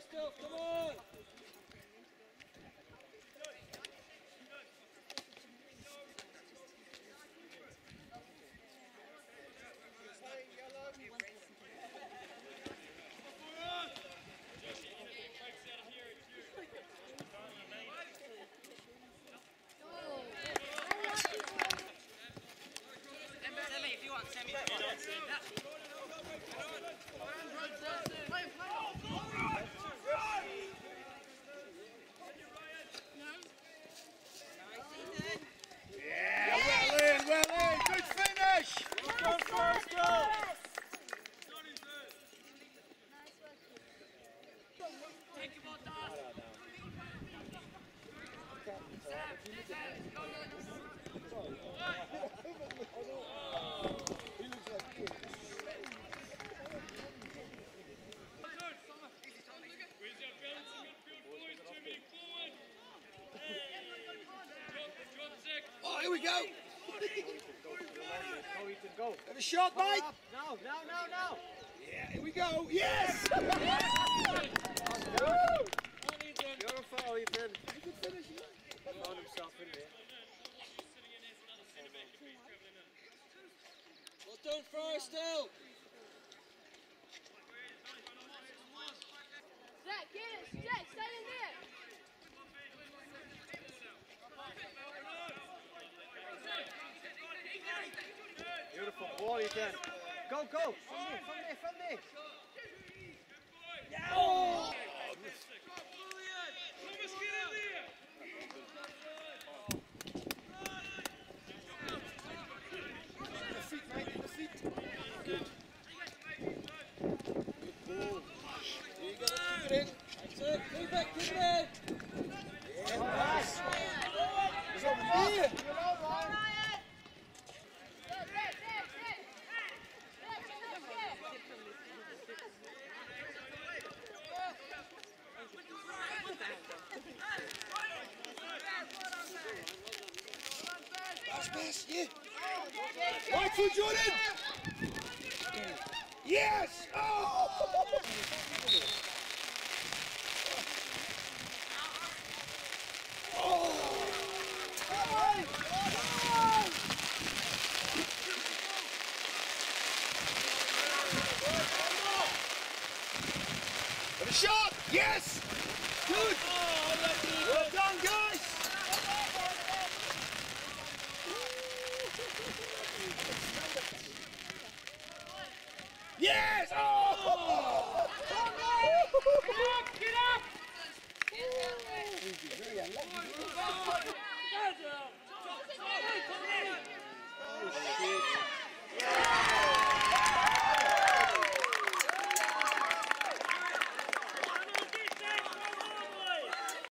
still, come on! Oh, here we go. Have a shot, mate. No, no, no, no. Yeah, here we go. Yes. Well done first, still! Jack, get it! Jack, stay in there! Beautiful ball, Ethan. Go, go. From there, from there, from there. The feet, mate. The feet. Good. Good ball. You gotta keep it in. That's it. Keep it, keep it in. Yeah, nice. He's over here. Ryan! Go, Jack, Jack, Jack! Jack, Jack, Jack! Pass. Yeah. Right foot, Jordan. Yes. Oh. Shot. Yes. Good. guys. Oh! oh get up, get up! Oh, shit. Yeah.